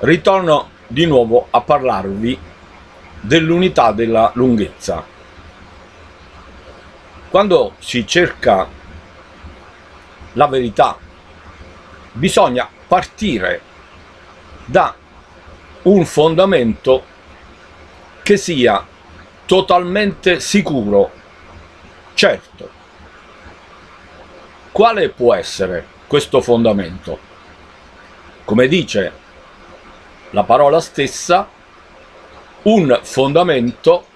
ritorno di nuovo a parlarvi dell'unità della lunghezza. Quando si cerca la verità, bisogna partire da un fondamento che sia totalmente sicuro, certo. Quale può essere questo fondamento? Come dice la parola stessa, un fondamento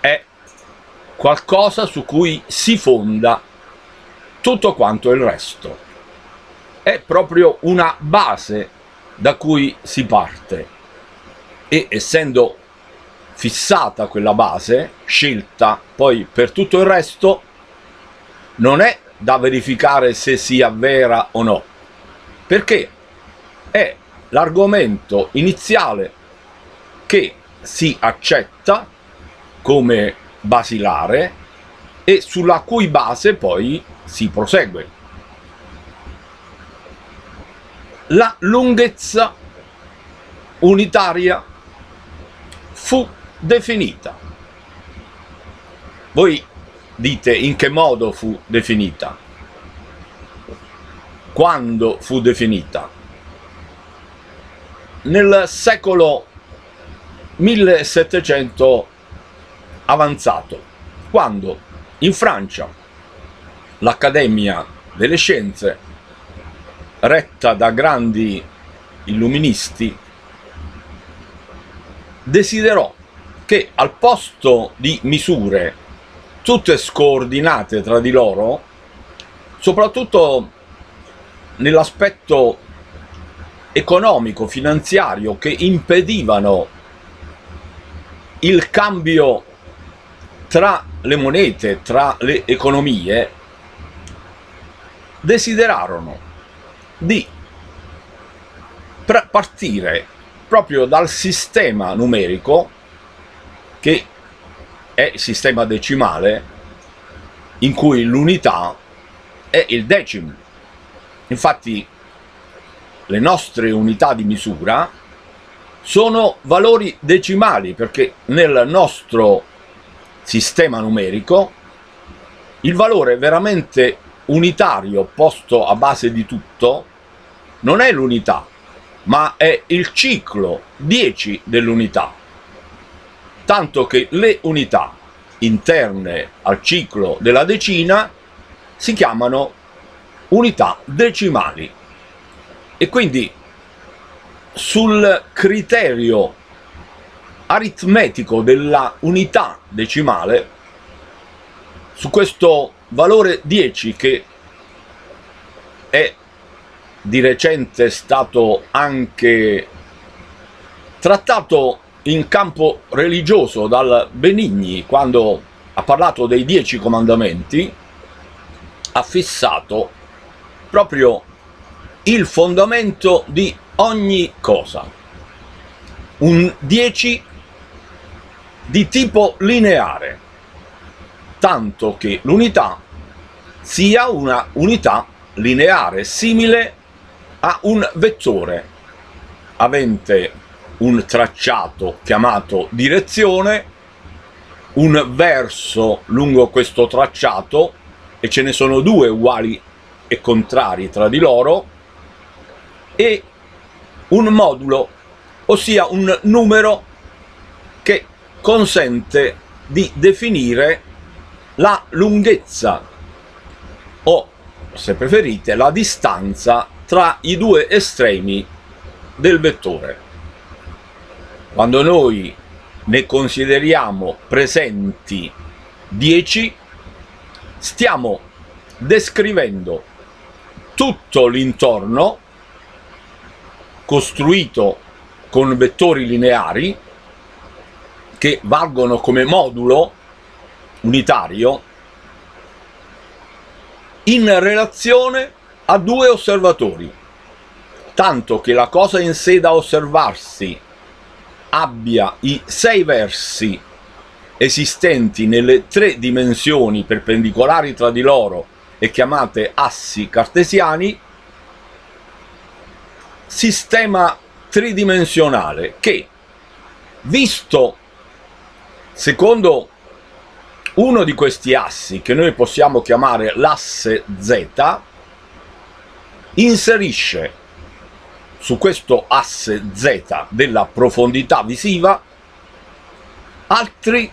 è qualcosa su cui si fonda tutto quanto il resto. È proprio una base da cui si parte e essendo fissata quella base, scelta poi per tutto il resto, non è da verificare se sia vera o no, perché è l'argomento iniziale che si accetta come basilare e sulla cui base poi si prosegue. La lunghezza unitaria fu definita. Voi dite in che modo fu definita? Quando fu definita? Nel secolo 1700 avanzato, quando in Francia l'Accademia delle Scienze, retta da grandi illuministi, desiderò che al posto di misure tutte scordinate tra di loro, soprattutto nell'aspetto economico, finanziario, che impedivano il cambio tra le monete, tra le economie, desiderarono di partire proprio dal sistema numerico che è il sistema decimale in cui l'unità è il decimo. Infatti le nostre unità di misura sono valori decimali perché nel nostro sistema numerico il valore veramente unitario posto a base di tutto non è l'unità, ma è il ciclo 10 dell'unità. Tanto che le unità interne al ciclo della decina si chiamano unità decimali. E quindi sul criterio aritmetico della unità decimale, su questo valore 10 che è di recente stato anche trattato in campo religioso dal Benigni quando ha parlato dei dieci comandamenti, ha fissato proprio il fondamento di ogni cosa. Un 10 di tipo lineare, tanto che l'unità sia una unità lineare, simile a un vettore avente un tracciato chiamato direzione, un verso lungo questo tracciato, e ce ne sono due uguali e contrari tra di loro, e un modulo, ossia un numero che consente di definire la lunghezza o, se preferite, la distanza tra i due estremi del vettore. Quando noi ne consideriamo presenti 10, stiamo descrivendo tutto l'intorno costruito con vettori lineari che valgono come modulo unitario in relazione a due osservatori, tanto che la cosa in sé da osservarsi abbia i sei versi esistenti nelle tre dimensioni perpendicolari tra di loro e chiamate assi cartesiani sistema tridimensionale che, visto secondo uno di questi assi, che noi possiamo chiamare l'asse Z, inserisce su questo asse Z della profondità visiva altri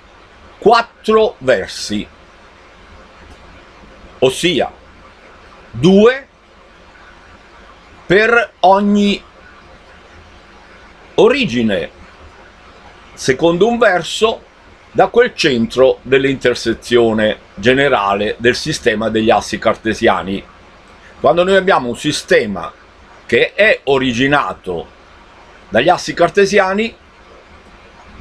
quattro versi, ossia due per ogni origine, secondo un verso, da quel centro dell'intersezione generale del sistema degli assi cartesiani. Quando noi abbiamo un sistema che è originato dagli assi cartesiani,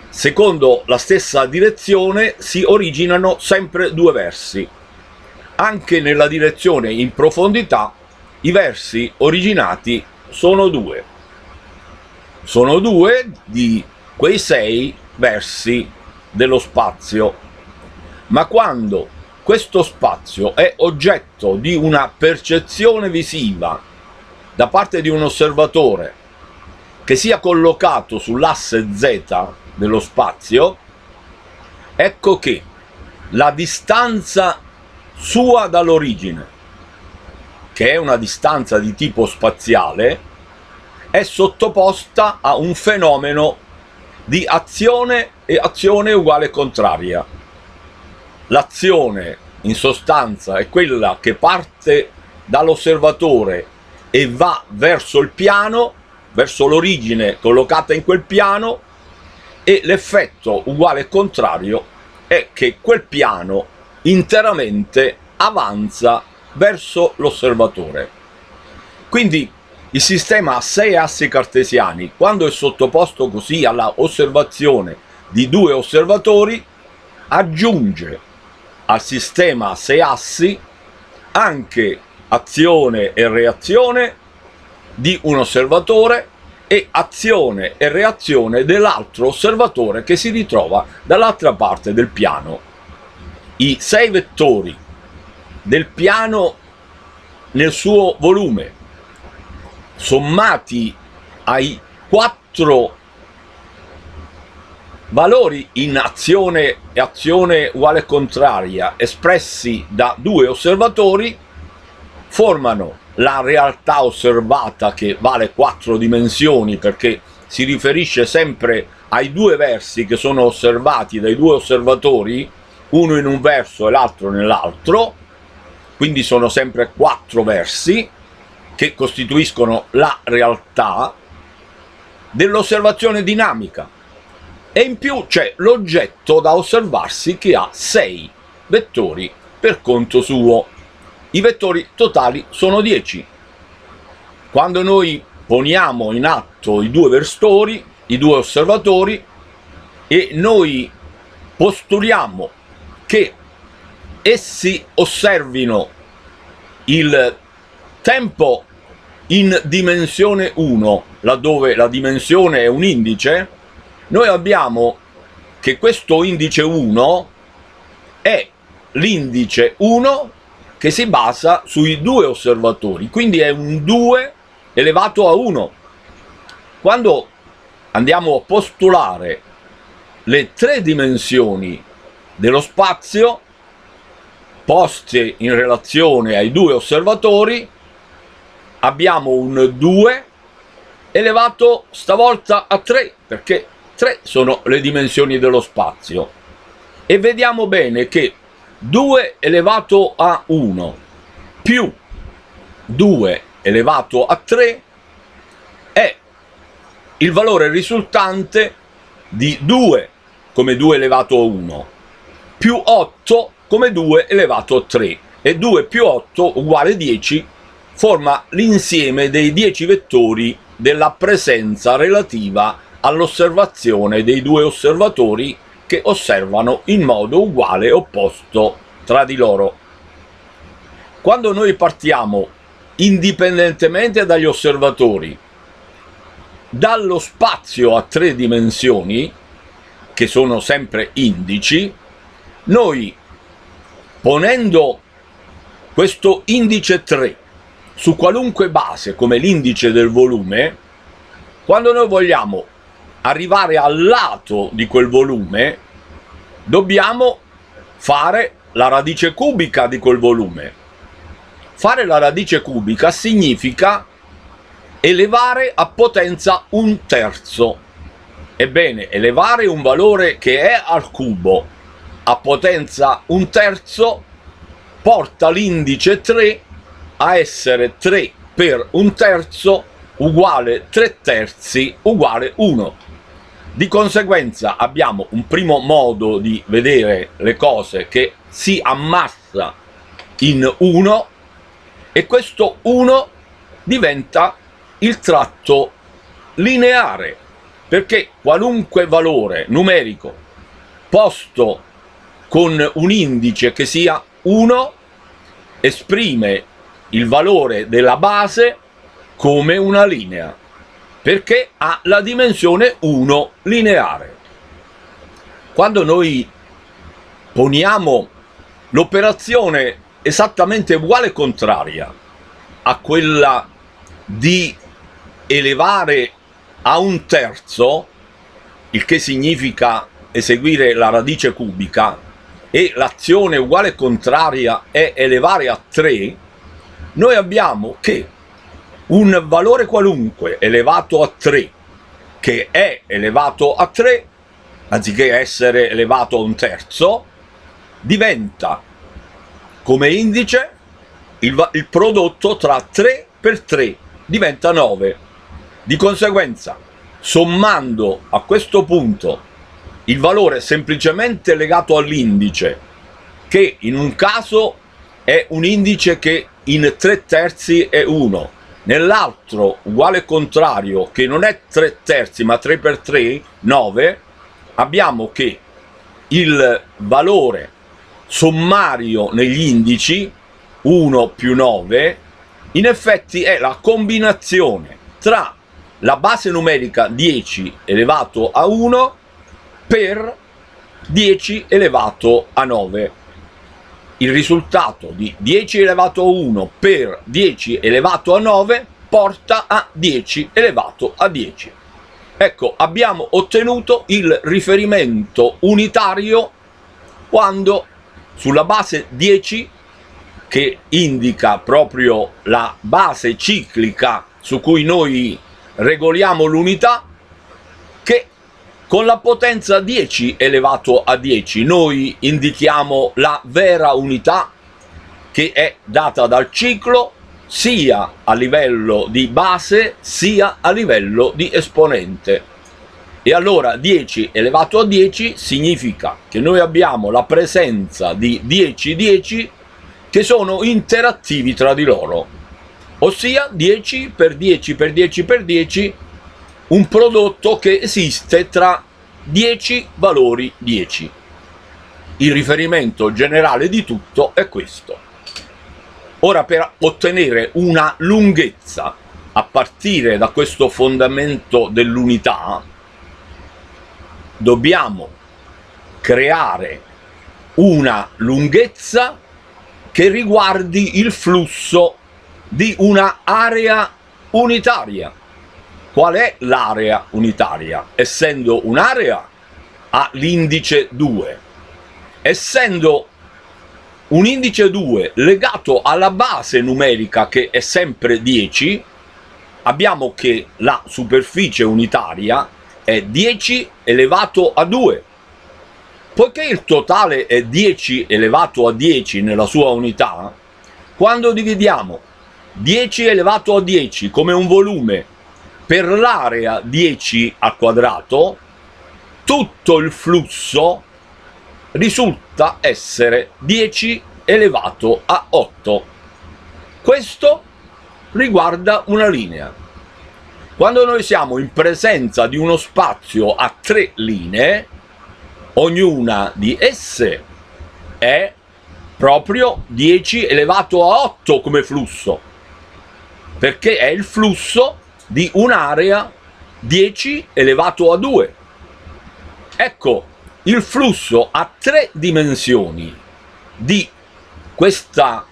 secondo la stessa direzione si originano sempre due versi. Anche nella direzione in profondità i versi originati sono due. Sono due di quei sei versi dello spazio, ma quando questo spazio è oggetto di una percezione visiva da parte di un osservatore che sia collocato sull'asse z dello spazio, ecco che la distanza sua dall'origine, che è una distanza di tipo spaziale, è sottoposta a un fenomeno di azione e azione uguale contraria. L'azione in sostanza è quella che parte dall'osservatore e va verso il piano, verso l'origine collocata in quel piano e l'effetto uguale e contrario è che quel piano interamente avanza verso l'osservatore. Quindi il sistema a sei assi cartesiani, quando è sottoposto così alla osservazione di due osservatori, aggiunge al sistema a sei assi anche azione e reazione di un osservatore e azione e reazione dell'altro osservatore che si ritrova dall'altra parte del piano. I sei vettori del piano nel suo volume sommati ai quattro valori in azione e azione uguale contraria espressi da due osservatori formano la realtà osservata che vale quattro dimensioni perché si riferisce sempre ai due versi che sono osservati dai due osservatori uno in un verso e l'altro nell'altro quindi sono sempre quattro versi che costituiscono la realtà dell'osservazione dinamica e in più c'è l'oggetto da osservarsi che ha 6 vettori per conto suo. I vettori totali sono 10. Quando noi poniamo in atto i due verstori, i due osservatori, e noi postuliamo che essi osservino il tempo in dimensione 1, laddove la dimensione è un indice, noi abbiamo che questo indice 1 è l'indice 1 che si basa sui due osservatori, quindi è un 2 elevato a 1. Quando andiamo a postulare le tre dimensioni dello spazio poste in relazione ai due osservatori, abbiamo un 2 elevato stavolta a 3 perché 3 sono le dimensioni dello spazio. E vediamo bene che 2 elevato a 1 più 2 elevato a 3 è il valore risultante di 2 come 2 elevato a 1 più 8 come 2 elevato a 3 e 2 più 8 uguale 10 forma l'insieme dei 10 vettori della presenza relativa all'osservazione dei due osservatori che osservano in modo uguale e opposto tra di loro. Quando noi partiamo indipendentemente dagli osservatori dallo spazio a tre dimensioni, che sono sempre indici, noi ponendo questo indice 3 su qualunque base come l'indice del volume quando noi vogliamo arrivare al lato di quel volume, dobbiamo fare la radice cubica di quel volume. Fare la radice cubica significa elevare a potenza un terzo. Ebbene, elevare un valore che è al cubo a potenza un terzo porta l'indice 3 a essere 3 per un terzo uguale 3 terzi uguale 1. Di conseguenza abbiamo un primo modo di vedere le cose che si ammassa in 1 e questo 1 diventa il tratto lineare perché qualunque valore numerico posto con un indice che sia 1 esprime il valore della base come una linea perché ha la dimensione 1 lineare. Quando noi poniamo l'operazione esattamente uguale contraria a quella di elevare a un terzo, il che significa eseguire la radice cubica, e l'azione uguale contraria è elevare a 3, noi abbiamo che un valore qualunque elevato a 3 che è elevato a 3 anziché essere elevato a un terzo diventa come indice il, il prodotto tra 3 per 3 diventa 9 di conseguenza sommando a questo punto il valore semplicemente legato all'indice che in un caso è un indice che in 3 terzi è 1 nell'altro uguale contrario che non è 3 terzi ma 3 per 3 9 abbiamo che il valore sommario negli indici 1 più 9 in effetti è la combinazione tra la base numerica 10 elevato a 1 per 10 elevato a 9 il risultato di 10 elevato a 1 per 10 elevato a 9 porta a 10 elevato a 10. Ecco, abbiamo ottenuto il riferimento unitario quando sulla base 10, che indica proprio la base ciclica su cui noi regoliamo l'unità, che con la potenza 10 elevato a 10 noi indichiamo la vera unità che è data dal ciclo sia a livello di base sia a livello di esponente. E allora 10 elevato a 10 significa che noi abbiamo la presenza di 10 10 che sono interattivi tra di loro, ossia 10 per 10 per 10 per 10 un prodotto che esiste tra 10 valori 10. Il riferimento generale di tutto è questo. Ora per ottenere una lunghezza a partire da questo fondamento dell'unità dobbiamo creare una lunghezza che riguardi il flusso di una area unitaria Qual è l'area unitaria? Essendo un'area ha l'indice 2. Essendo un indice 2 legato alla base numerica che è sempre 10, abbiamo che la superficie unitaria è 10 elevato a 2. Poiché il totale è 10 elevato a 10 nella sua unità, quando dividiamo 10 elevato a 10 come un volume per l'area 10 al quadrato tutto il flusso risulta essere 10 elevato a 8. Questo riguarda una linea. Quando noi siamo in presenza di uno spazio a tre linee, ognuna di esse è proprio 10 elevato a 8 come flusso, perché è il flusso di un'area 10 elevato a 2. Ecco, il flusso a tre dimensioni di questa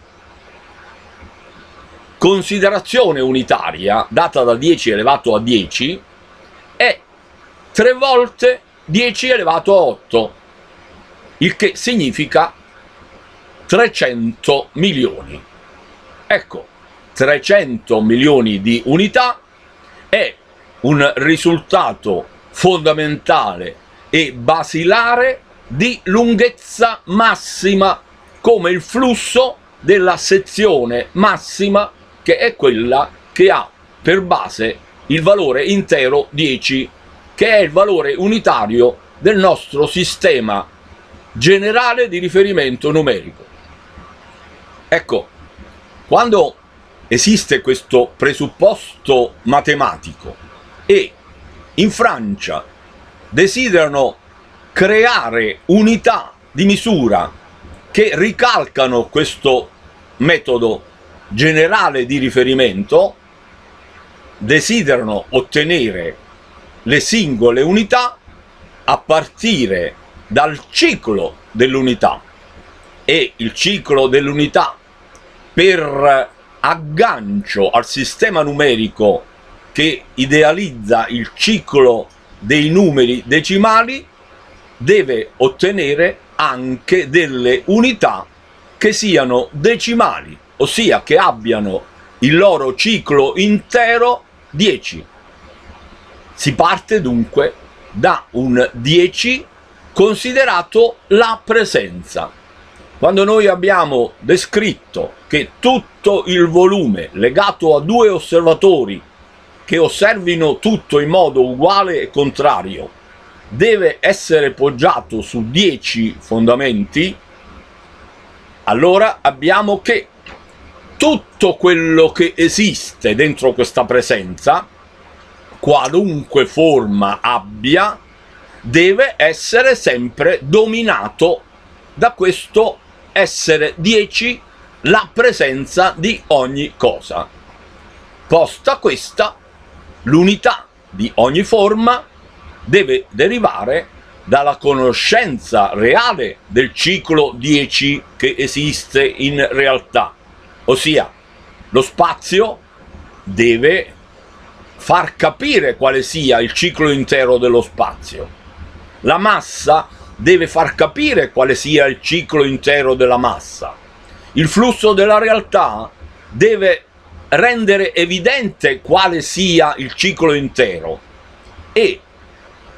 considerazione unitaria data da 10 elevato a 10 è 3 volte 10 elevato a 8, il che significa 300 milioni. Ecco, 300 milioni di unità è un risultato fondamentale e basilare di lunghezza massima come il flusso della sezione massima che è quella che ha per base il valore intero 10 che è il valore unitario del nostro sistema generale di riferimento numerico. Ecco, quando esiste questo presupposto matematico e in Francia desiderano creare unità di misura che ricalcano questo metodo generale di riferimento, desiderano ottenere le singole unità a partire dal ciclo dell'unità e il ciclo dell'unità per aggancio al sistema numerico che idealizza il ciclo dei numeri decimali deve ottenere anche delle unità che siano decimali, ossia che abbiano il loro ciclo intero 10. Si parte dunque da un 10 considerato la presenza. Quando noi abbiamo descritto che tutto il volume legato a due osservatori che osservino tutto in modo uguale e contrario deve essere poggiato su 10 fondamenti, allora abbiamo che tutto quello che esiste dentro questa presenza, qualunque forma abbia, deve essere sempre dominato da questo essere 10 la presenza di ogni cosa. Posta questa, l'unità di ogni forma deve derivare dalla conoscenza reale del ciclo 10 che esiste in realtà, ossia lo spazio deve far capire quale sia il ciclo intero dello spazio. La massa deve far capire quale sia il ciclo intero della massa. Il flusso della realtà deve rendere evidente quale sia il ciclo intero e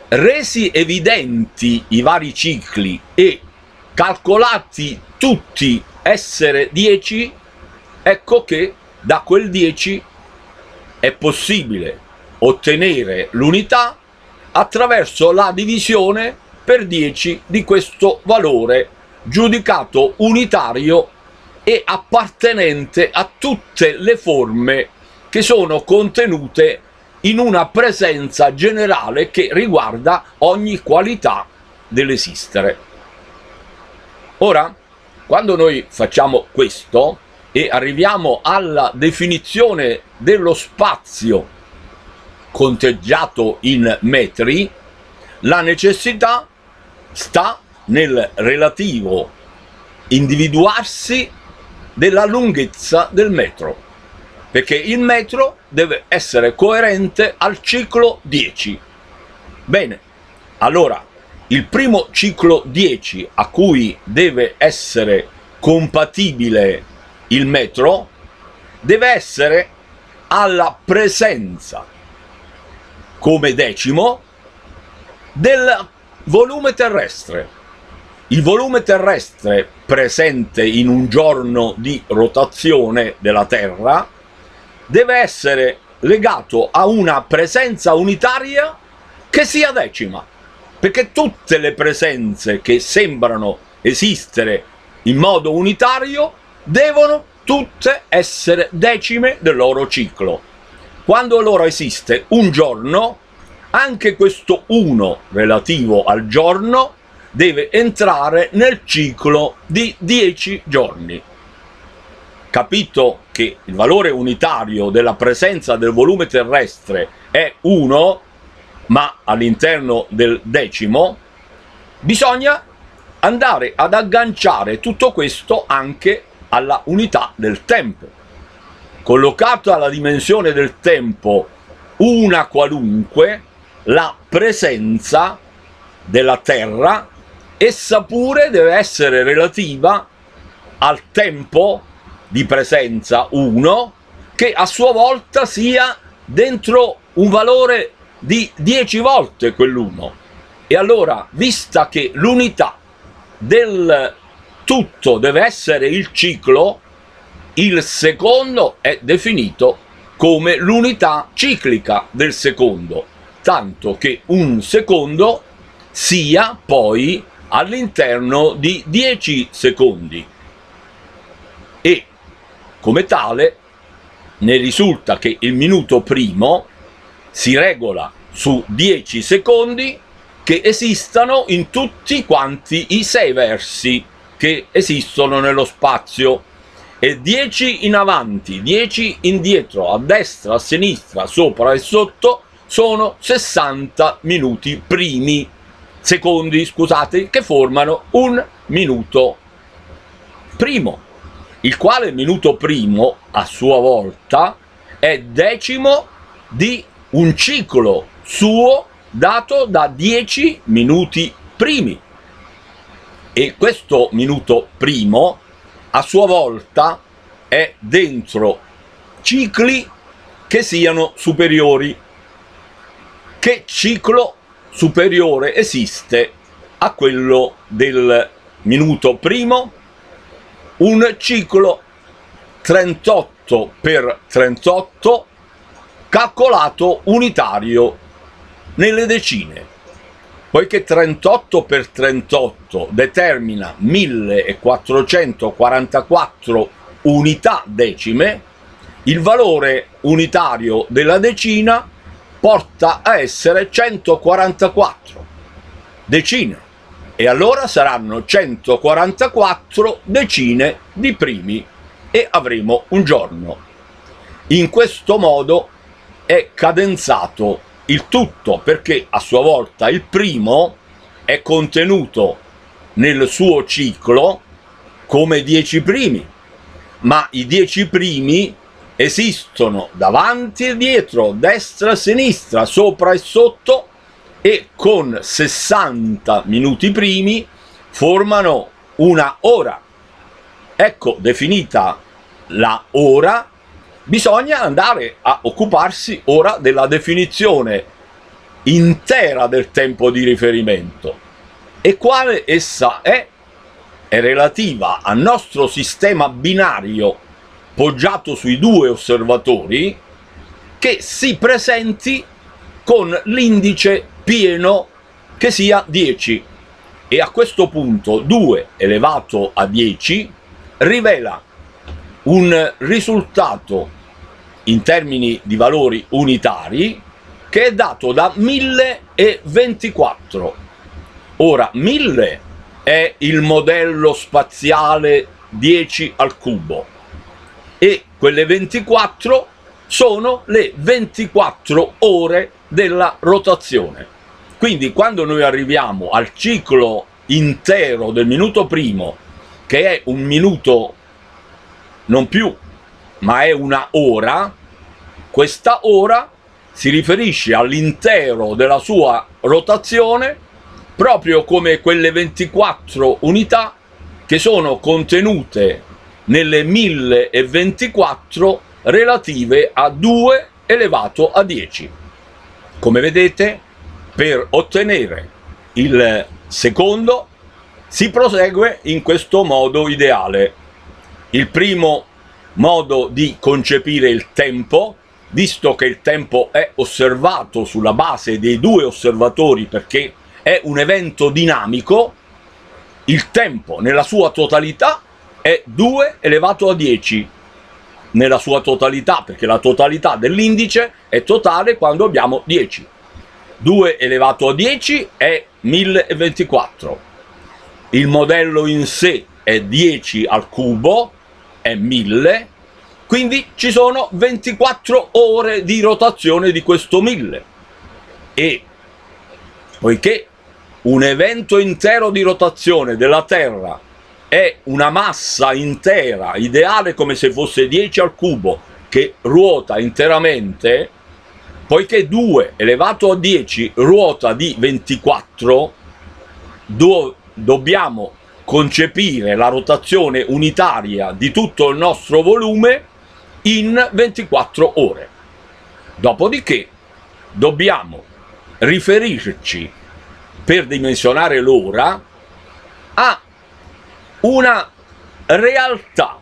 resi evidenti i vari cicli e calcolati tutti essere 10, ecco che da quel 10 è possibile ottenere l'unità attraverso la divisione per 10 di questo valore giudicato unitario e appartenente a tutte le forme che sono contenute in una presenza generale che riguarda ogni qualità dell'esistere. Ora, quando noi facciamo questo e arriviamo alla definizione dello spazio conteggiato in metri, la necessità sta nel relativo individuarsi della lunghezza del metro perché il metro deve essere coerente al ciclo 10. Bene, allora il primo ciclo 10 a cui deve essere compatibile il metro deve essere alla presenza come decimo del volume terrestre. Il volume terrestre presente in un giorno di rotazione della Terra deve essere legato a una presenza unitaria che sia decima, perché tutte le presenze che sembrano esistere in modo unitario devono tutte essere decime del loro ciclo. Quando allora esiste un giorno, anche questo 1 relativo al giorno deve entrare nel ciclo di 10 giorni capito che il valore unitario della presenza del volume terrestre è 1, ma all'interno del decimo, bisogna andare ad agganciare tutto questo anche alla unità del tempo. Collocata la dimensione del tempo una qualunque, la presenza della Terra, essa pure deve essere relativa al tempo di presenza 1 che a sua volta sia dentro un valore di 10 volte quell'1. E allora, vista che l'unità del tutto deve essere il ciclo, il secondo è definito come l'unità ciclica del secondo, tanto che un secondo sia poi all'interno di 10 secondi. E come tale ne risulta che il minuto primo si regola su 10 secondi che esistano in tutti quanti i sei versi che esistono nello spazio. E 10 in avanti, 10 indietro, a destra, a sinistra, sopra e sotto sono 60 minuti primi, secondi, scusate, che formano un minuto primo, il quale minuto primo a sua volta è decimo di un ciclo suo dato da 10 minuti primi. E questo minuto primo a sua volta è dentro cicli che siano superiori. Che ciclo superiore esiste a quello del minuto primo? Un ciclo 38 per 38 calcolato unitario nelle decine. Poiché 38 per 38 determina 1444 unità decime, il valore unitario della decina porta a essere 144 decine. E allora saranno 144 decine di primi e avremo un giorno. In questo modo è cadenzato il tutto perché a sua volta il primo è contenuto nel suo ciclo come dieci primi, ma i dieci primi esistono davanti e dietro, destra e sinistra, sopra e sotto e con 60 minuti primi formano una ora. Ecco definita la ora bisogna andare a occuparsi ora della definizione intera del tempo di riferimento e quale essa è è relativa al nostro sistema binario poggiato sui due osservatori che si presenti con l'indice pieno che sia 10 e a questo punto 2 elevato a 10 rivela un risultato in termini di valori unitari che è dato da 1024. Ora, 1000 è il modello spaziale 10 al cubo e quelle 24 sono le 24 ore della rotazione. Quindi quando noi arriviamo al ciclo intero del minuto primo, che è un minuto non più, ma è una ora, questa ora si riferisce all'intero della sua rotazione proprio come quelle 24 unità che sono contenute nelle 1024 relative a 2 elevato a 10. Come vedete, per ottenere il secondo si prosegue in questo modo ideale il primo modo di concepire il tempo, visto che il tempo è osservato sulla base dei due osservatori perché è un evento dinamico, il tempo nella sua totalità è 2 elevato a 10 nella sua totalità, perché la totalità dell'indice è totale quando abbiamo 10. 2 elevato a 10 è 1024. Il modello in sé è 10 al cubo, è 1000, quindi ci sono 24 ore di rotazione di questo 1000 e poiché un evento intero di rotazione della Terra è una massa intera, ideale come se fosse 10 al cubo, che ruota interamente, poiché 2 elevato a 10 ruota di 24, do dobbiamo concepire la rotazione unitaria di tutto il nostro volume in 24 ore. Dopodiché dobbiamo riferirci per dimensionare l'ora a una realtà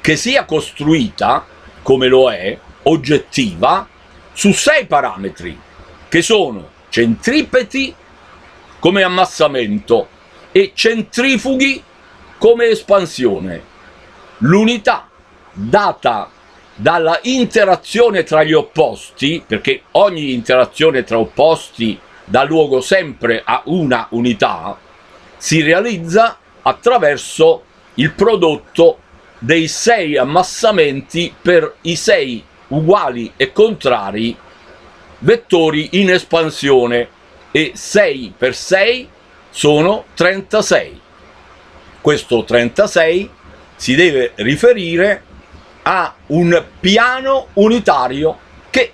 che sia costruita, come lo è, oggettiva, su sei parametri, che sono centripeti come ammassamento e centrifughi come espansione. L'unità data dalla interazione tra gli opposti, perché ogni interazione tra opposti dà luogo sempre a una unità, si realizza attraverso il prodotto dei sei ammassamenti per i sei uguali e contrari vettori in espansione e 6 per 6 sono 36. Questo 36 si deve riferire a un piano unitario che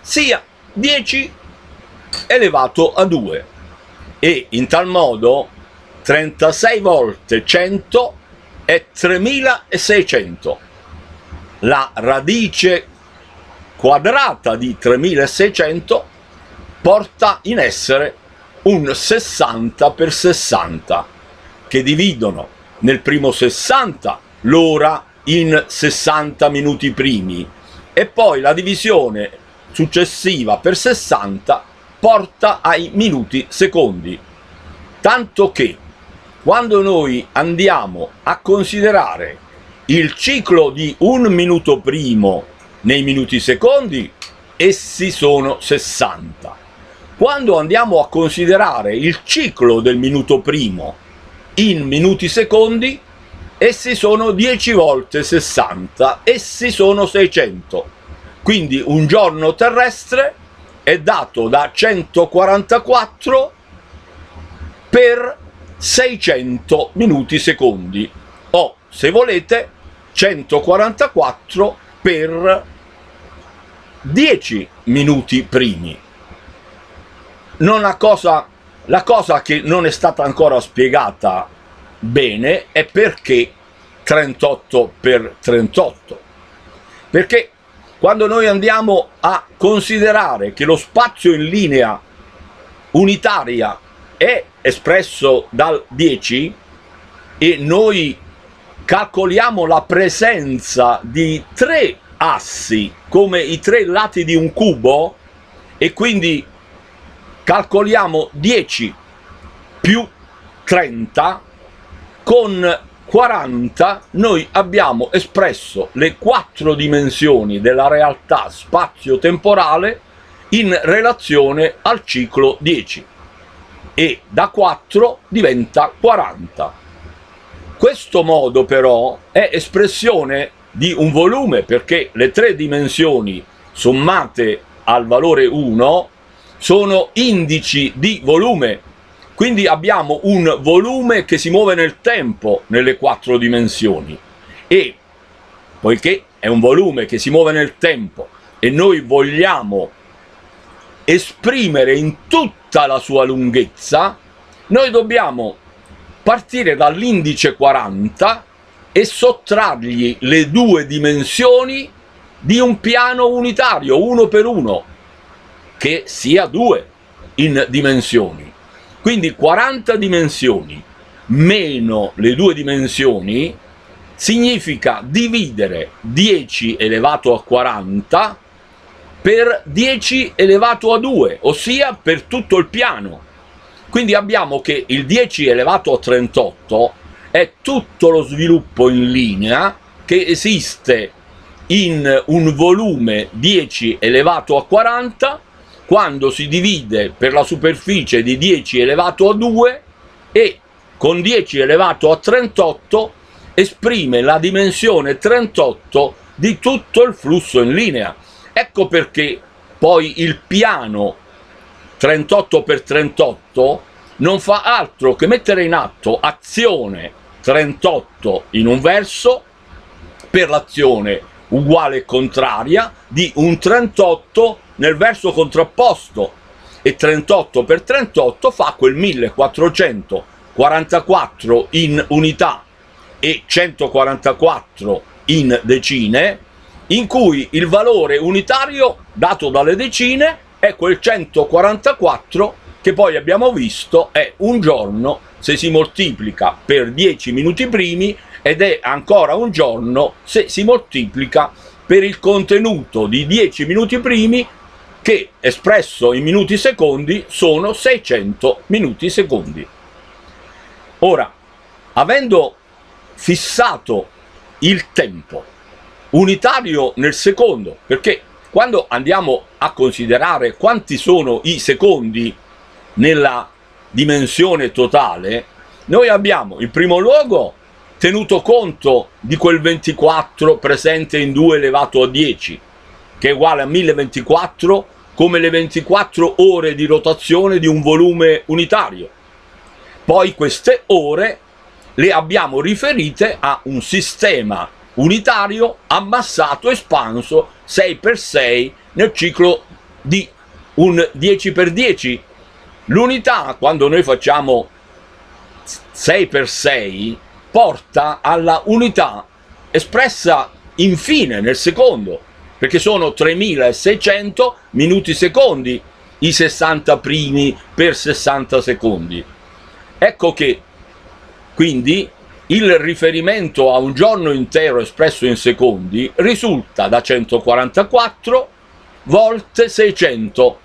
sia 10 elevato a 2 e in tal modo 36 volte 100 è 3600. La radice quadrata di 3600 porta in essere un 60 per 60 che dividono nel primo 60 l'ora in 60 minuti primi e poi la divisione successiva per 60 porta ai minuti secondi tanto che quando noi andiamo a considerare il ciclo di un minuto primo nei minuti secondi, essi sono 60. Quando andiamo a considerare il ciclo del minuto primo in minuti secondi, essi sono 10 volte 60, essi sono 600. Quindi un giorno terrestre è dato da 144 per 600 minuti secondi o se volete 144 per 10 minuti primi. Cosa, la cosa che non è stata ancora spiegata bene è perché 38 per 38. Perché quando noi andiamo a considerare che lo spazio in linea unitaria è espresso dal 10 e noi calcoliamo la presenza di tre assi come i tre lati di un cubo e quindi calcoliamo 10 più 30 con 40 noi abbiamo espresso le quattro dimensioni della realtà spazio-temporale in relazione al ciclo 10 e da 4 diventa 40. Questo modo però è espressione di un volume perché le tre dimensioni sommate al valore 1 sono indici di volume quindi abbiamo un volume che si muove nel tempo nelle quattro dimensioni e poiché è un volume che si muove nel tempo e noi vogliamo esprimere in tutta la sua lunghezza, noi dobbiamo partire dall'indice 40 e sottrargli le due dimensioni di un piano unitario, uno per uno, che sia due in dimensioni. Quindi 40 dimensioni meno le due dimensioni significa dividere 10 elevato a 40 per 10 elevato a 2, ossia per tutto il piano. Quindi abbiamo che il 10 elevato a 38 è tutto lo sviluppo in linea che esiste in un volume 10 elevato a 40 quando si divide per la superficie di 10 elevato a 2 e con 10 elevato a 38 esprime la dimensione 38 di tutto il flusso in linea Ecco perché poi il piano 38x38 non fa altro che mettere in atto azione 38 in un verso per l'azione uguale e contraria di un 38 nel verso contrapposto. E 38 per 38 fa quel 1444 in unità e 144 in decine, in cui il valore unitario dato dalle decine è quel 144 che poi abbiamo visto è un giorno se si moltiplica per 10 minuti primi ed è ancora un giorno se si moltiplica per il contenuto di 10 minuti primi che espresso in minuti secondi sono 600 minuti secondi. Ora, avendo fissato il tempo unitario nel secondo, perché quando andiamo a considerare quanti sono i secondi nella dimensione totale, noi abbiamo in primo luogo tenuto conto di quel 24 presente in 2 elevato a 10, che è uguale a 1024 come le 24 ore di rotazione di un volume unitario. Poi queste ore le abbiamo riferite a un sistema unitario ammassato, espanso 6x6 nel ciclo di un 10x10. L'unità, quando noi facciamo 6x6, porta alla unità espressa infine nel secondo, perché sono 3600 minuti secondi i 60 primi per 60 secondi. Ecco che quindi il riferimento a un giorno intero espresso in secondi risulta da 144 volte 600,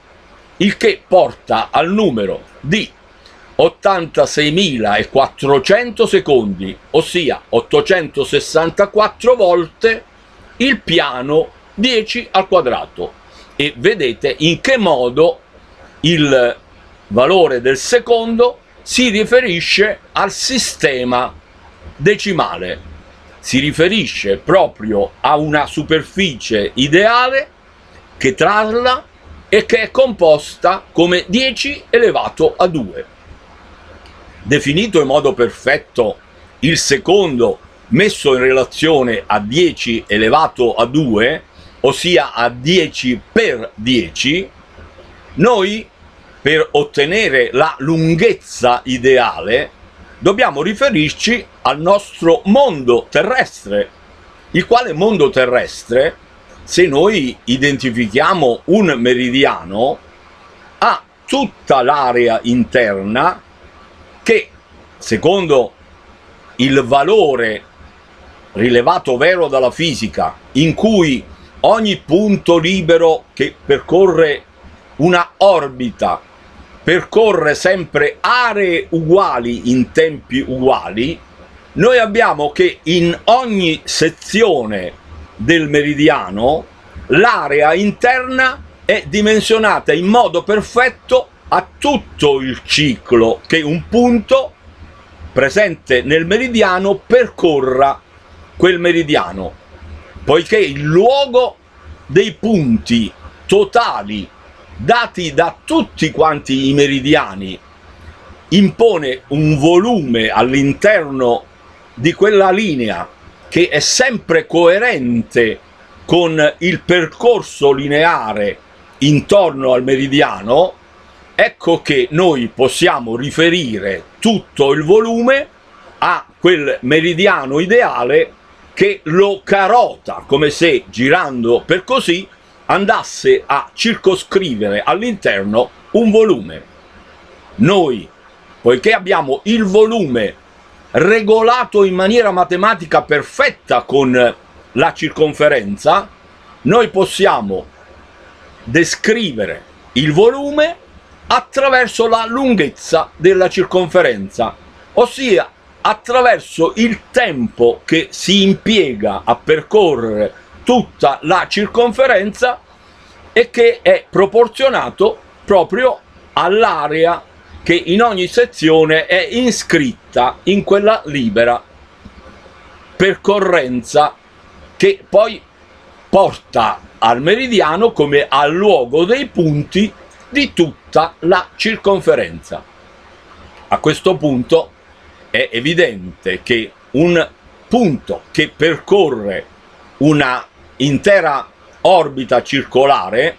il che porta al numero di 86.400 secondi, ossia 864 volte il piano 10 al quadrato. E vedete in che modo il valore del secondo si riferisce al sistema decimale si riferisce proprio a una superficie ideale che trasla e che è composta come 10 elevato a 2. Definito in modo perfetto il secondo messo in relazione a 10 elevato a 2, ossia a 10 per 10, noi per ottenere la lunghezza ideale dobbiamo riferirci al nostro mondo terrestre, il quale mondo terrestre, se noi identifichiamo un meridiano, ha tutta l'area interna che, secondo il valore rilevato vero dalla fisica, in cui ogni punto libero che percorre una orbita percorre sempre aree uguali in tempi uguali, noi abbiamo che in ogni sezione del meridiano l'area interna è dimensionata in modo perfetto a tutto il ciclo che un punto presente nel meridiano percorra quel meridiano, poiché il luogo dei punti totali dati da tutti quanti i meridiani, impone un volume all'interno di quella linea che è sempre coerente con il percorso lineare intorno al meridiano, ecco che noi possiamo riferire tutto il volume a quel meridiano ideale che lo carota, come se girando per così andasse a circoscrivere all'interno un volume. Noi, poiché abbiamo il volume regolato in maniera matematica perfetta con la circonferenza, noi possiamo descrivere il volume attraverso la lunghezza della circonferenza, ossia attraverso il tempo che si impiega a percorrere tutta la circonferenza e che è proporzionato proprio all'area che in ogni sezione è iscritta in quella libera percorrenza che poi porta al meridiano come al luogo dei punti di tutta la circonferenza. A questo punto è evidente che un punto che percorre una intera orbita circolare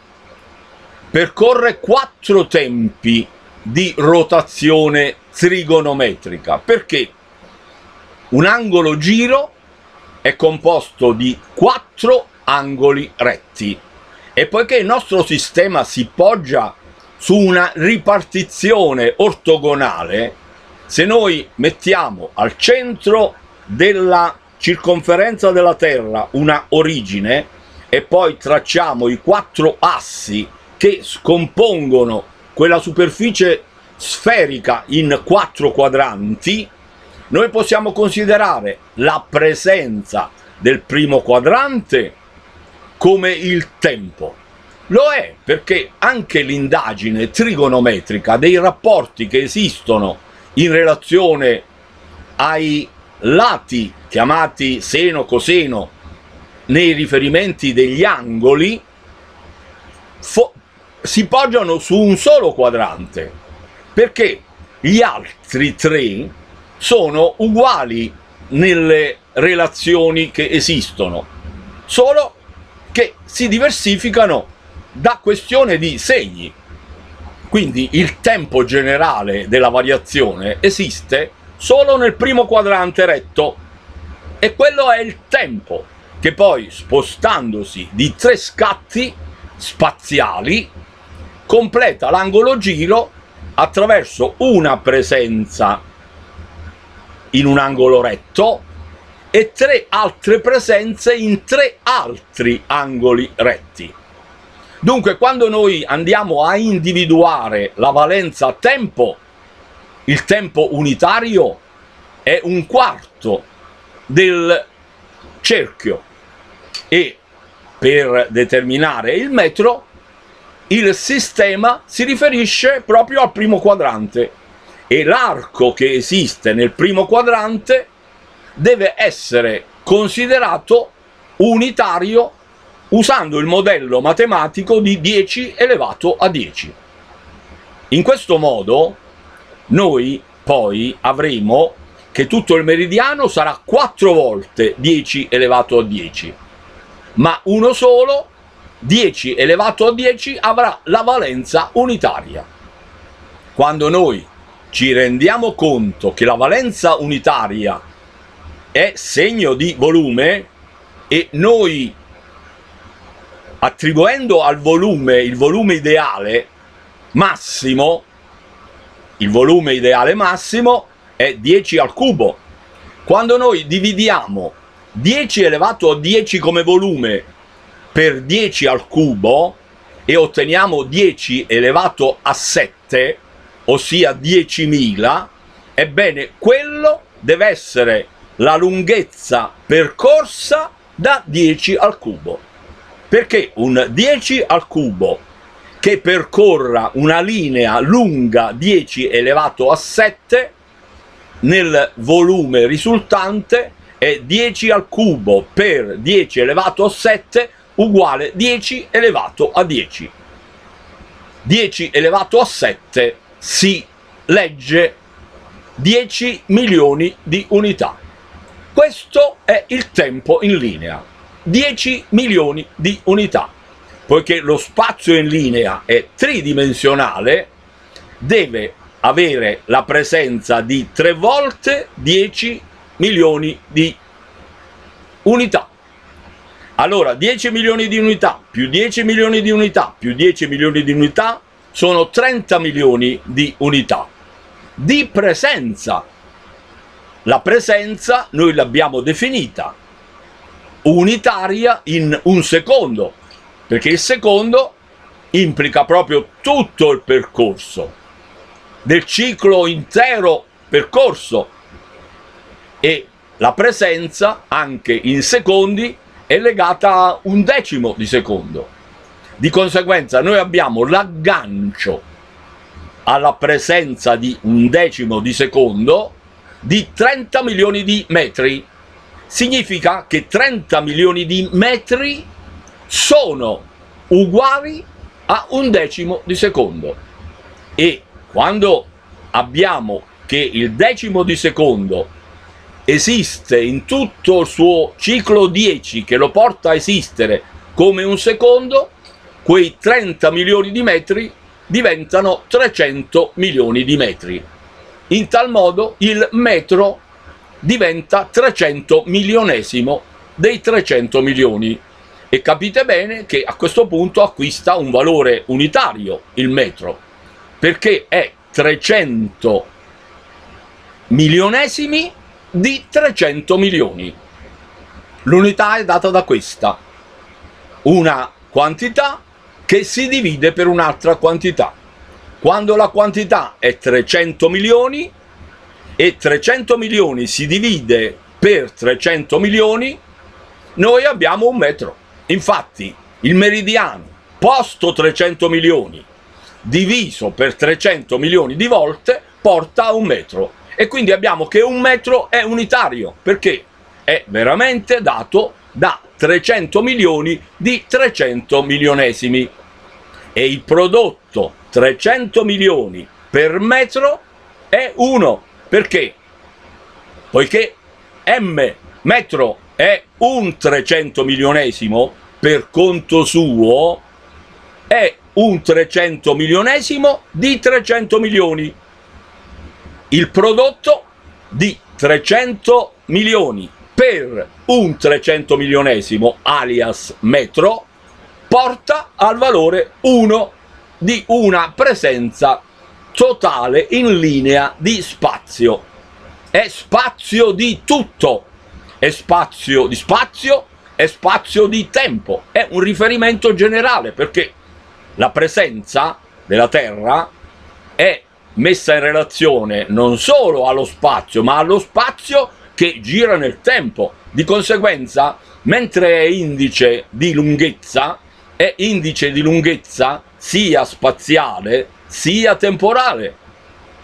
percorre quattro tempi di rotazione trigonometrica perché un angolo giro è composto di quattro angoli retti e poiché il nostro sistema si poggia su una ripartizione ortogonale, se noi mettiamo al centro della circonferenza della Terra una origine e poi tracciamo i quattro assi che scompongono quella superficie sferica in quattro quadranti, noi possiamo considerare la presenza del primo quadrante come il tempo. Lo è perché anche l'indagine trigonometrica dei rapporti che esistono in relazione ai lati chiamati seno, coseno nei riferimenti degli angoli si poggiano su un solo quadrante perché gli altri tre sono uguali nelle relazioni che esistono solo che si diversificano da questione di segni. Quindi il tempo generale della variazione esiste solo nel primo quadrante retto e quello è il tempo che poi spostandosi di tre scatti spaziali completa l'angolo giro attraverso una presenza in un angolo retto e tre altre presenze in tre altri angoli retti. Dunque quando noi andiamo a individuare la valenza tempo, il tempo unitario è un quarto del cerchio e per determinare il metro il sistema si riferisce proprio al primo quadrante e l'arco che esiste nel primo quadrante deve essere considerato unitario usando il modello matematico di 10 elevato a 10. In questo modo noi poi avremo che tutto il meridiano sarà 4 volte 10 elevato a 10, ma uno solo 10 elevato a 10 avrà la valenza unitaria. Quando noi ci rendiamo conto che la valenza unitaria è segno di volume e noi attribuendo al volume il volume ideale massimo, il volume ideale massimo è 10 al cubo. Quando noi dividiamo 10 elevato a 10 come volume per 10 al cubo e otteniamo 10 elevato a 7, ossia 10.000, ebbene quello deve essere la lunghezza percorsa da 10 al cubo. Perché un 10 al cubo che percorra una linea lunga 10 elevato a 7 nel volume risultante è 10 al cubo per 10 elevato a 7 uguale 10 elevato a 10. 10 elevato a 7 si legge 10 milioni di unità. Questo è il tempo in linea, 10 milioni di unità. Poiché lo spazio in linea è tridimensionale, deve avere la presenza di 3 volte 10 milioni di unità. Allora 10 milioni di unità più 10 milioni di unità più 10 milioni di unità sono 30 milioni di unità di presenza. La presenza noi l'abbiamo definita unitaria in un secondo, perché il secondo implica proprio tutto il percorso del ciclo intero percorso e la presenza anche in secondi è legata a un decimo di secondo. Di conseguenza noi abbiamo l'aggancio alla presenza di un decimo di secondo di 30 milioni di metri. Significa che 30 milioni di metri sono uguali a un decimo di secondo. E quando abbiamo che il decimo di secondo esiste in tutto il suo ciclo 10 che lo porta a esistere come un secondo, quei 30 milioni di metri diventano 300 milioni di metri. In tal modo il metro diventa 300 milionesimo dei 300 milioni e capite bene che a questo punto acquista un valore unitario il metro perché è 300 milionesimi di 300 milioni. L'unità è data da questa, una quantità che si divide per un'altra quantità. Quando la quantità è 300 milioni e 300 milioni si divide per 300 milioni, noi abbiamo un metro. Infatti il meridiano posto 300 milioni diviso per 300 milioni di volte porta a un metro e quindi abbiamo che un metro è unitario perché è veramente dato da 300 milioni di 300 milionesimi. E il prodotto 300 milioni per metro è 1 perché poiché m metro è un 300 milionesimo per conto suo è un 300 milionesimo di 300 milioni il prodotto di 300 milioni per un 300 milionesimo alias metro porta al valore 1 di una presenza totale in linea di spazio. È spazio di tutto, è spazio di spazio, è spazio di tempo, è un riferimento generale perché la presenza della Terra è messa in relazione non solo allo spazio, ma allo spazio che gira nel tempo. Di conseguenza, mentre è indice di lunghezza, è indice di lunghezza sia spaziale sia temporale.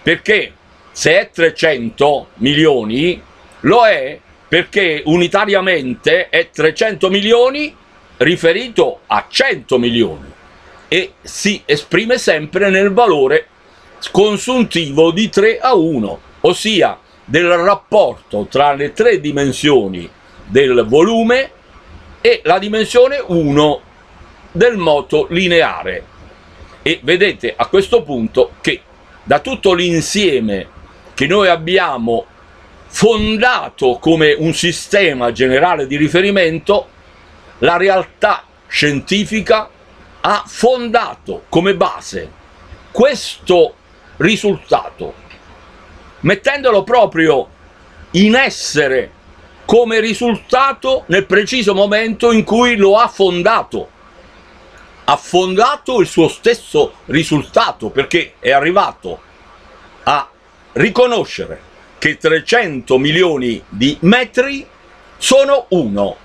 Perché se è 300 milioni, lo è perché unitariamente è 300 milioni riferito a 100 milioni e si esprime sempre nel valore consuntivo di 3 a 1, ossia del rapporto tra le tre dimensioni del volume e la dimensione 1 del moto lineare. E vedete a questo punto che da tutto l'insieme che noi abbiamo fondato come un sistema generale di riferimento, la realtà scientifica ha fondato come base questo risultato, mettendolo proprio in essere come risultato nel preciso momento in cui lo ha fondato. Ha fondato il suo stesso risultato perché è arrivato a riconoscere che 300 milioni di metri sono uno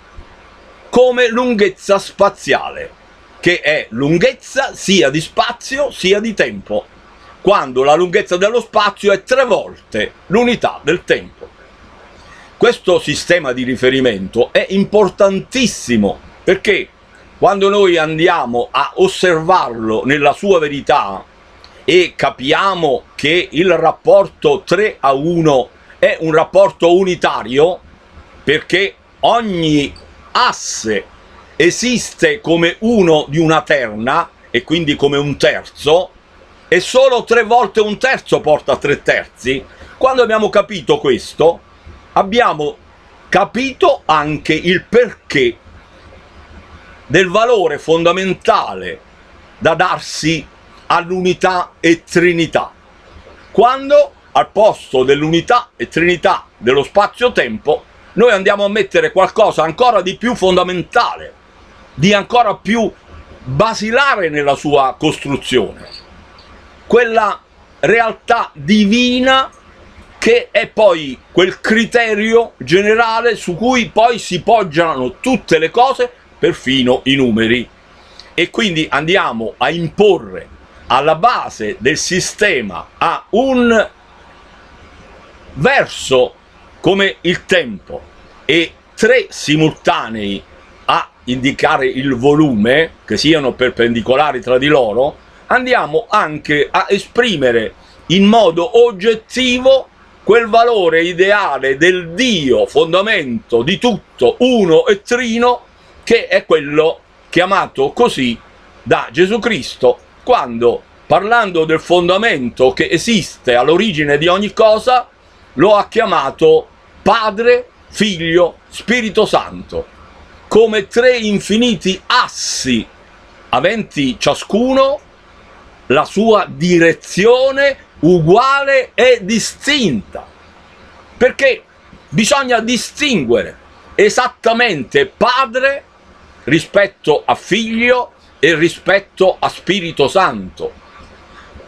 come lunghezza spaziale, che è lunghezza sia di spazio sia di tempo quando la lunghezza dello spazio è tre volte l'unità del tempo. Questo sistema di riferimento è importantissimo perché quando noi andiamo a osservarlo nella sua verità e capiamo che il rapporto 3 a 1 è un rapporto unitario perché ogni asse esiste come uno di una terna e quindi come un terzo e solo tre volte un terzo porta tre terzi, quando abbiamo capito questo, abbiamo capito anche il perché del valore fondamentale da darsi all'unità e trinità. Quando al posto dell'unità e trinità dello spazio-tempo noi andiamo a mettere qualcosa ancora di più fondamentale, di ancora più basilare nella sua costruzione quella realtà divina che è poi quel criterio generale su cui poi si poggiano tutte le cose, perfino i numeri. E quindi andiamo a imporre alla base del sistema a un verso come il tempo e tre simultanei a indicare il volume, che siano perpendicolari tra di loro, andiamo anche a esprimere in modo oggettivo quel valore ideale del Dio, fondamento di tutto, uno e trino, che è quello chiamato così da Gesù Cristo quando, parlando del fondamento che esiste all'origine di ogni cosa, lo ha chiamato Padre, Figlio, Spirito Santo, come tre infiniti assi, aventi ciascuno la sua direzione uguale e distinta. Perché bisogna distinguere esattamente padre rispetto a figlio e rispetto a Spirito Santo.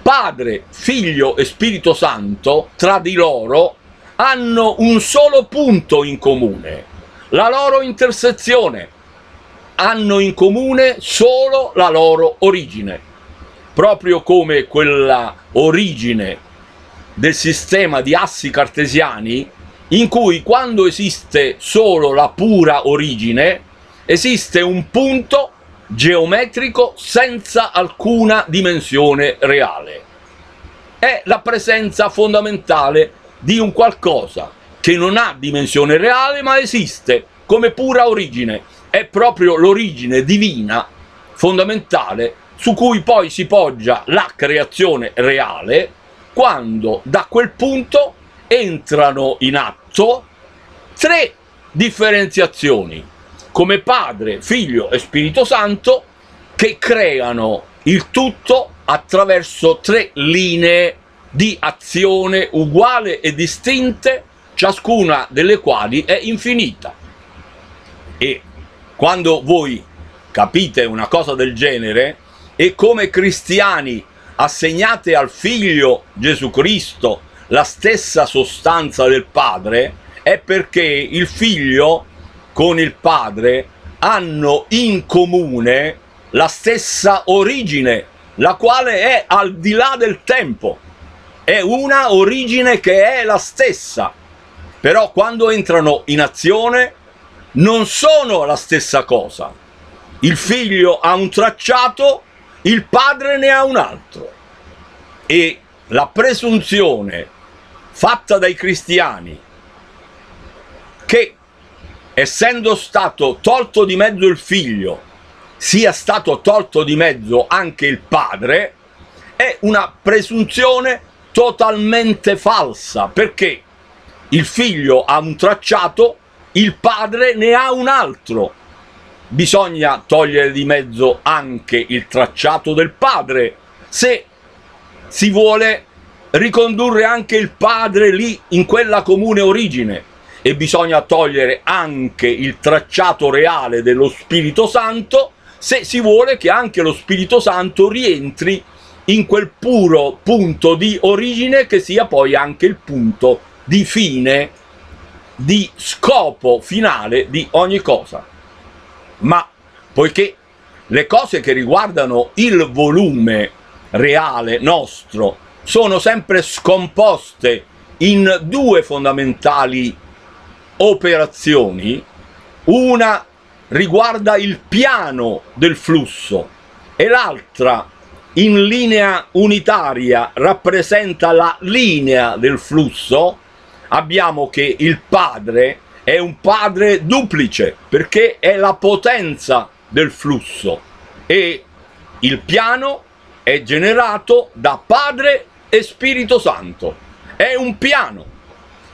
Padre, figlio e Spirito Santo tra di loro hanno un solo punto in comune, la loro intersezione. Hanno in comune solo la loro origine, proprio come quella origine del sistema di assi cartesiani in cui quando esiste solo la pura origine esiste un punto geometrico senza alcuna dimensione reale. È la presenza fondamentale di un qualcosa che non ha dimensione reale ma esiste come pura origine. È proprio l'origine divina fondamentale su cui poi si poggia la creazione reale quando da quel punto entrano in atto tre differenziazioni come Padre, Figlio e Spirito Santo che creano il tutto attraverso tre linee di azione uguale e distinte, ciascuna delle quali è infinita. E quando voi capite una cosa del genere e come cristiani assegnate al Figlio Gesù Cristo la stessa sostanza del padre è perché il figlio con il padre hanno in comune la stessa origine, la quale è al di là del tempo. È una origine che è la stessa, però quando entrano in azione non sono la stessa cosa. Il figlio ha un tracciato, il padre ne ha un altro. E la presunzione fatta dai cristiani che essendo stato tolto di mezzo il figlio sia stato tolto di mezzo anche il padre è una presunzione totalmente falsa perché il figlio ha un tracciato il padre ne ha un altro bisogna togliere di mezzo anche il tracciato del padre se si vuole ricondurre anche il padre lì in quella comune origine e bisogna togliere anche il tracciato reale dello Spirito Santo se si vuole che anche lo Spirito Santo rientri in quel puro punto di origine che sia poi anche il punto di fine, di scopo finale di ogni cosa. Ma poiché le cose che riguardano il volume reale nostro sono sempre scomposte in due fondamentali operazioni, una riguarda il piano del flusso e l'altra in linea unitaria rappresenta la linea del flusso, abbiamo che il padre è un padre duplice perché è la potenza del flusso e il piano è generato da padre e Spirito Santo. È un piano,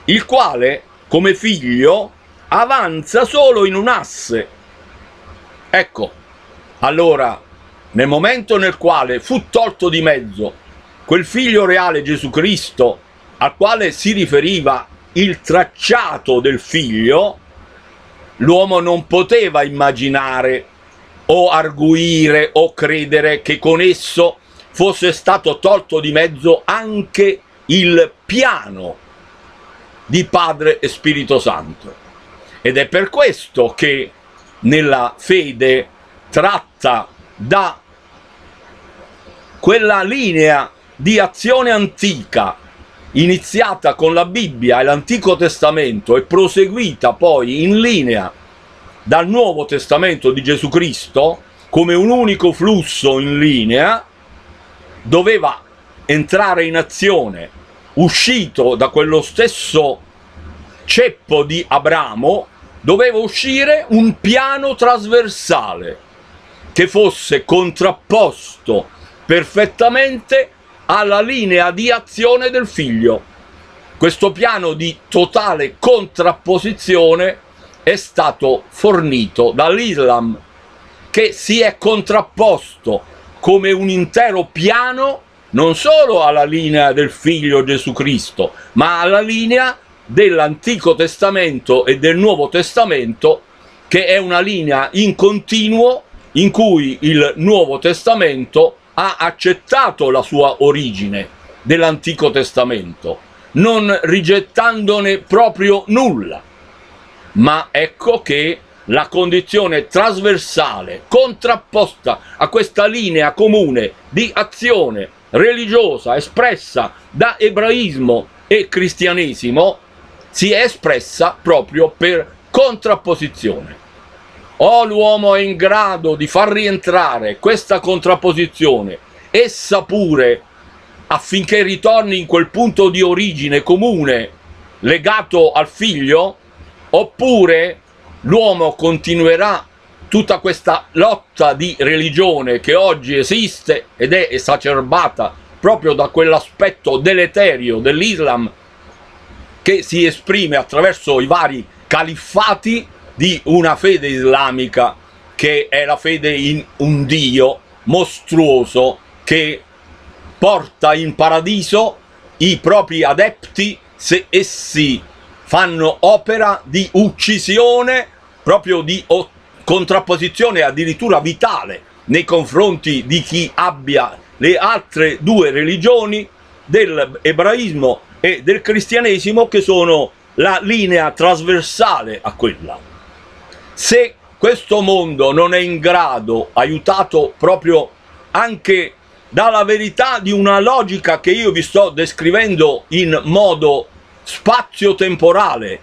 il quale, come figlio, avanza solo in un asse. Ecco, allora, nel momento nel quale fu tolto di mezzo quel figlio reale Gesù Cristo, al quale si riferiva il tracciato del figlio, l'uomo non poteva immaginare o arguire o credere che con esso fosse stato tolto di mezzo anche il piano di Padre e Spirito Santo. Ed è per questo che nella fede tratta da quella linea di azione antica iniziata con la Bibbia e l'Antico Testamento e proseguita poi in linea dal Nuovo Testamento di Gesù Cristo come un unico flusso in linea doveva entrare in azione, uscito da quello stesso ceppo di Abramo, doveva uscire un piano trasversale che fosse contrapposto perfettamente alla linea di azione del figlio. Questo piano di totale contrapposizione è stato fornito dall'Islam che si è contrapposto come un intero piano non solo alla linea del figlio Gesù Cristo, ma alla linea dell'Antico Testamento e del Nuovo Testamento, che è una linea in continuo in cui il Nuovo Testamento ha accettato la sua origine dell'Antico Testamento, non rigettandone proprio nulla. Ma ecco che la condizione trasversale, contrapposta a questa linea comune di azione religiosa espressa da ebraismo e cristianesimo, si è espressa proprio per contrapposizione. O l'uomo è in grado di far rientrare questa contrapposizione, essa pure, affinché ritorni in quel punto di origine comune legato al figlio, oppure l'uomo continuerà tutta questa lotta di religione che oggi esiste ed è esacerbata proprio da quell'aspetto deleterio dell'Islam che si esprime attraverso i vari califfati di una fede islamica che è la fede in un Dio mostruoso che porta in paradiso i propri adepti se essi fanno opera di uccisione, proprio di contrapposizione addirittura vitale nei confronti di chi abbia le altre due religioni dell'ebraismo e del cristianesimo che sono la linea trasversale a quella. Se questo mondo non è in grado, aiutato proprio anche dalla verità di una logica che io vi sto descrivendo in modo spazio-temporale,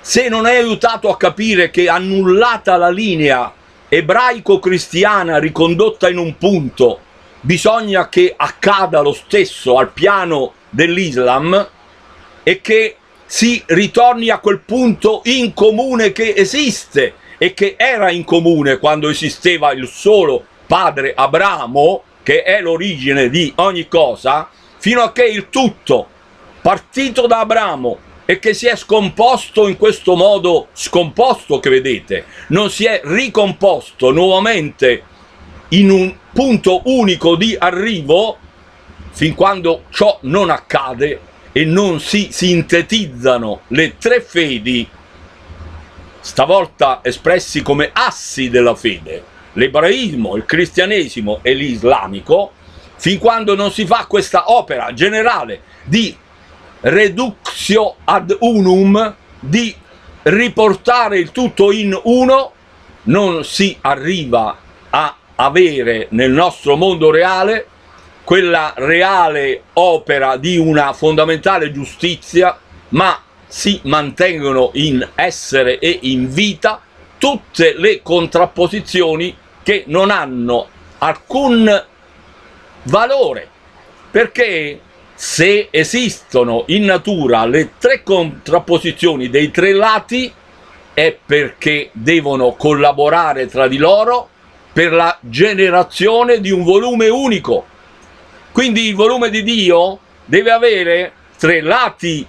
se non è aiutato a capire che annullata la linea ebraico-cristiana ricondotta in un punto, bisogna che accada lo stesso al piano dell'Islam e che si ritorni a quel punto in comune che esiste e che era in comune quando esisteva il solo padre Abramo, che è l'origine di ogni cosa, fino a che il tutto partito da Abramo e che si è scomposto in questo modo scomposto che vedete, non si è ricomposto nuovamente in un punto unico di arrivo, fin quando ciò non accade e non si sintetizzano le tre fedi, stavolta espressi come assi della fede, l'ebraismo, il cristianesimo e l'islamico, fin quando non si fa questa opera generale di reductio ad unum, di riportare il tutto in uno, non si arriva a avere nel nostro mondo reale quella reale opera di una fondamentale giustizia, ma si mantengono in essere e in vita tutte le contrapposizioni che non hanno alcun valore, perché se esistono in natura le tre contrapposizioni dei tre lati è perché devono collaborare tra di loro per la generazione di un volume unico. Quindi il volume di Dio deve avere tre lati,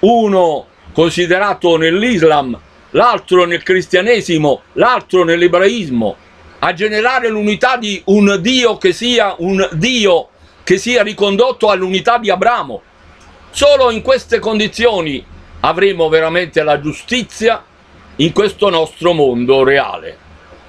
uno considerato nell'Islam, l'altro nel cristianesimo, l'altro nell'ebraismo, a generare l'unità di un Dio che sia un Dio che sia ricondotto all'unità di Abramo. Solo in queste condizioni avremo veramente la giustizia in questo nostro mondo reale.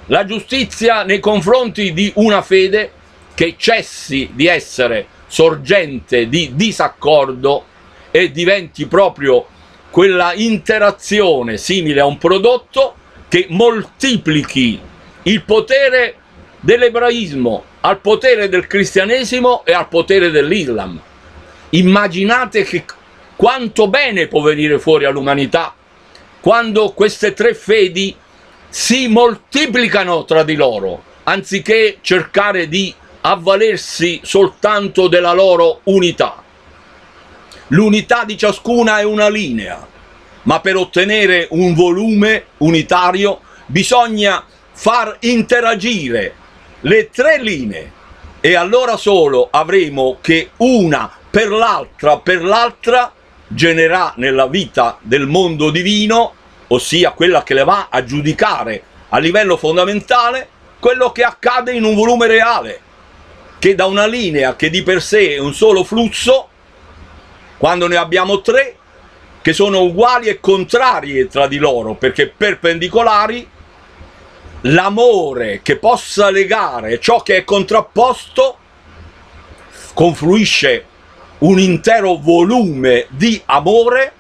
La giustizia nei confronti di una fede che cessi di essere sorgente di disaccordo e diventi proprio quella interazione simile a un prodotto che moltiplichi il potere dell'ebraismo al potere del cristianesimo e al potere dell'Islam. Immaginate che quanto bene può venire fuori all'umanità quando queste tre fedi si moltiplicano tra di loro, anziché cercare di avvalersi soltanto della loro unità. L'unità di ciascuna è una linea, ma per ottenere un volume unitario bisogna far interagire le tre linee e allora solo avremo che una per l'altra per l'altra genererà nella vita del mondo divino, ossia quella che le va a giudicare a livello fondamentale, quello che accade in un volume reale, che da una linea che di per sé è un solo flusso, quando ne abbiamo tre, che sono uguali e contrarie tra di loro, perché perpendicolari, l'amore che possa legare ciò che è contrapposto confluisce un intero volume di amore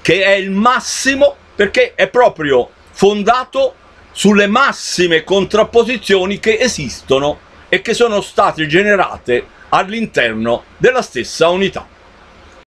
che è il massimo perché è proprio fondato sulle massime contrapposizioni che esistono e che sono state generate all'interno della stessa unità.